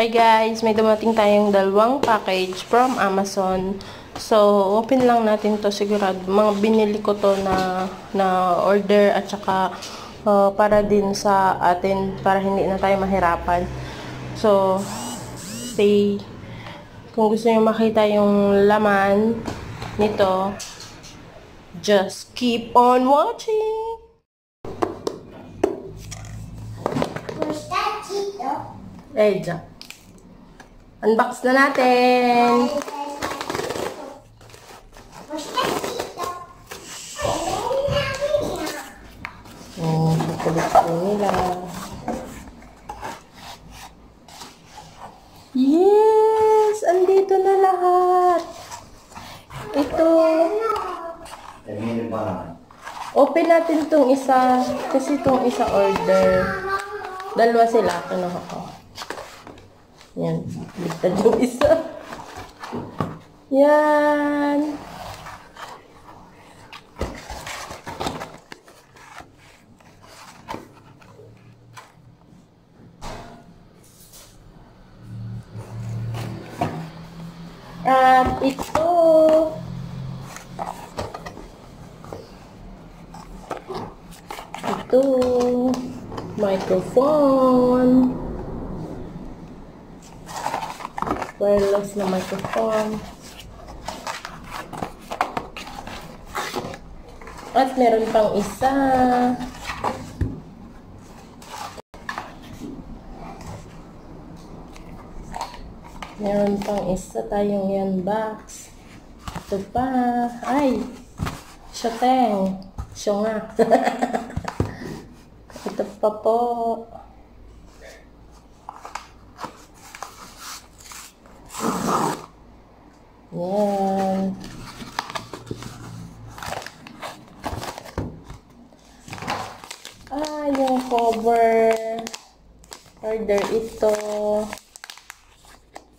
Hi guys, may dumating tayong dalawang package from Amazon. So, open lang natin to sigurado. Mga binili ko to na, na order at saka uh, para din sa atin para hindi na tayo mahirapan. So, stay. Kung gusto niyo makita yung laman nito, just keep on watching. Where's that? Eh, dyan. Unbox na natin. Oh, chocolate po nila. Yes! Andito na lahat. Ito. Open natin tong isa. Kasi tong isa order. Dalawa sila. Kinuha ko. Yan. Yung isa. Yan. At ito. Ito. Microphone. Wireless na microphone. At meron pang isa. Meron pang isa tayong yan box. Ito pa. Ay! Shoteng. Siya nga. Ito pa po. Yan. Ah, yung cover. Order ito.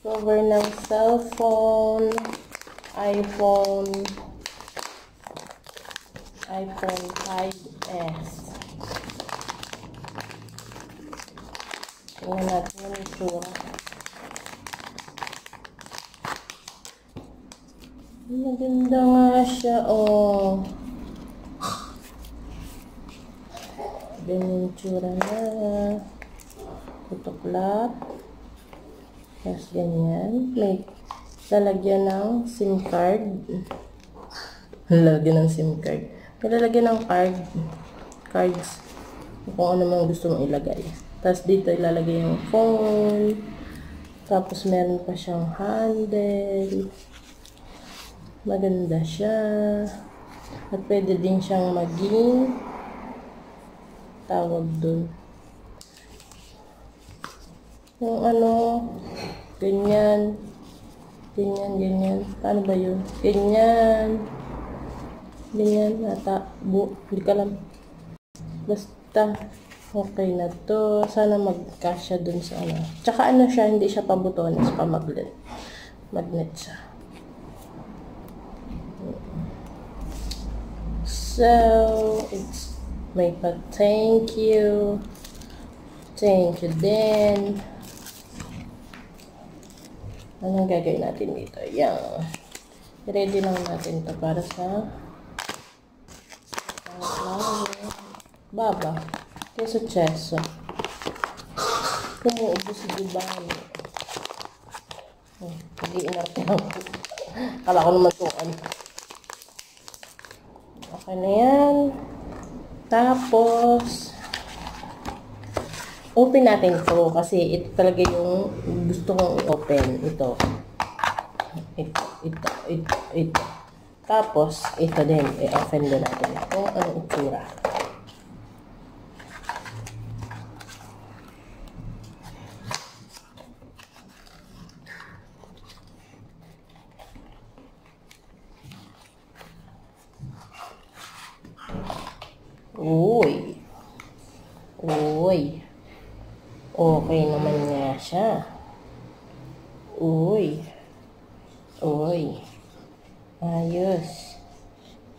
Cover ng cellphone. iPhone. iPhone 5S. Tingnan natin yung itsura. Maganda nga siya, oh. Ganyan yung itsura na. Tutuklap. Tapos ganyan. May lalagyan ng SIM card. Lalagyan ng SIM card. May lalagyan ng card. Cards. Kung ano man gusto mong ilagay. Tapos dito ilalagay yung phone. Tapos meron pa siyang handle. Maganda siya. At pwede din siyang maging tawag dun. Yung ano, ganyan. Ganyan, ganyan. Paano ba yun? Ganyan. Ganyan, ata. Bu, hindi ka alam. Basta, okay na to. Sana magkasya dun sa ano. Tsaka ano siya, hindi siya pabutones, pa magnet. Magnet siya. So, it's may pa thank you. Thank you din. Anong gagawin natin dito? Yan. Ready lang natin to para sa. Baba. Keso cheso. Kumuubo si Giovanni. Hmm, Nag-iinarte ako. Kala ko naman ano. Okay na yan. Tapos, open natin to kasi ito talaga yung gusto kong open. Ito. Ito, ito, ito, ito. Tapos, ito din. I-open din natin. Kung anong itsura. Uy. Uy. Okay naman nga siya. Uy. Uy. Ayos.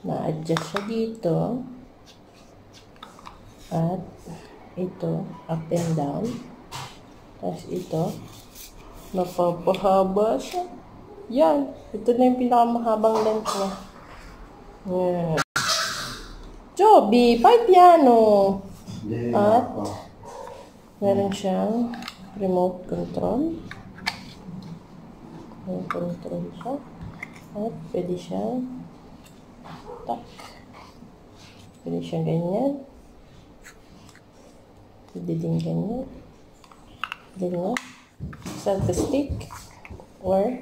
Na-adjust siya dito. At ito, up and down. Tapos ito, Napapahaba siya. Yan. Ito na yung pinakamahabang length niya. Yan. Joby, pipe piano. At? Meron siyang remote control. May control siya. At pwede siyang tak. Pwede siyang ganyan. Pwede din ganyan. Ganyan. Selfie stick. Or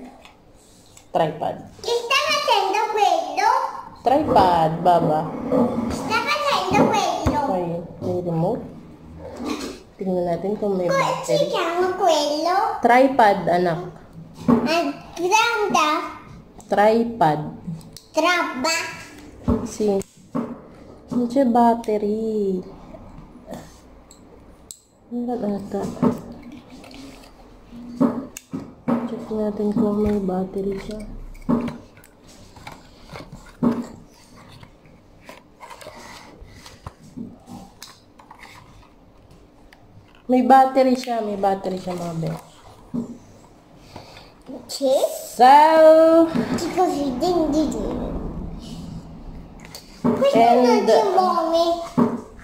tripod. Tripod, baba. Está haciendo vuelo. Okay, may remote. Tingnan natin kung may ¿Cómo se battery. Tripod, anak. Al grande. Tripod. Traba. Si Ano siya battery? Meron ata. Check natin kung may battery siya. May battery siya, may battery siya mga bes. Cheese. So, Chicos, y ding ding. Gusto And- na si mommy.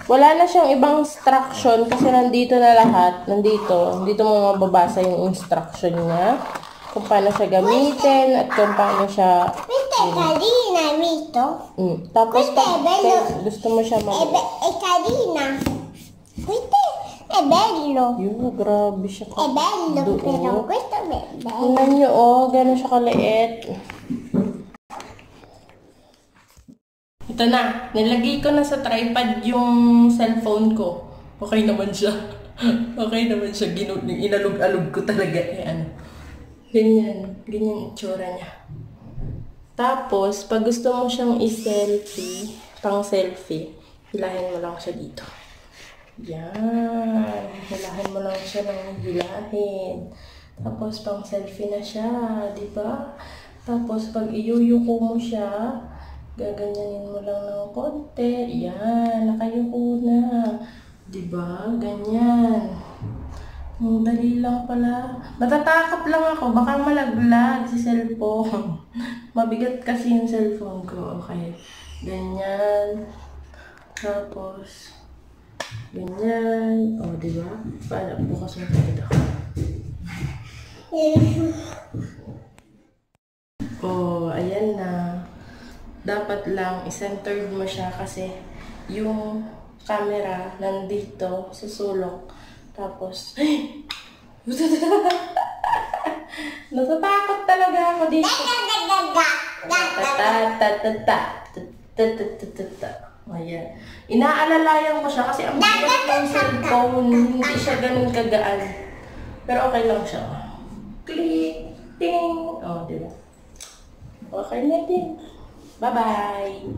Wala na siyang ibang instruction kasi nandito na lahat. Nandito. Dito mo mababasa yung instruction niya. Kung paano siya gamitin at kung paano siya... Viste, Karina, visto? Mm. Tapos pag Queste è bello. pag gusto mo siya È, mag... be- è carina. Questo è bello. Yun, grabe siya. È bello, Doon. però questo è bello. Tingnan niyo, oh. Gano'n siya kaliit. Ito na. Nilagay ko na sa tripod yung cellphone ko. Okay naman siya. okay naman siya. Ginu inalog-alog ko talaga. Eh, ano. Ganyan. Ganyan itsura niya. Tapos, pag gusto mo siyang i-selfie, pang selfie, hilahin mo lang siya dito. Yan. Hilahin mo lang siya ng hilahin. Tapos, pang selfie na siya. di ba? Tapos, pag iyuyuko mo siya, gaganyanin mo lang ng konti. Yan. Nakayuko na. Di ba? Ganyan. Ang dali lang pala. Matatakot lang ako. Baka malaglag si cellphone. Mabigat kasi yung cellphone ko. Okay. Ganyan. Tapos, ganyan. O, oh, di ba? Paano? Bukas mo pa dito. Oh, ayan na. Dapat lang i-centered mo siya kasi yung camera nandito sa sulok. Tapos, natatakot talaga ako dito. Ta-ta-ta-ta-ta. Ayan. Inaalalayan ko siya kasi ang bigat ng cellphone. Hindi siya ganun kagaan. Pero okay lang siya. Click! Ting! Oh, di ba? Okay na din. Bye-bye!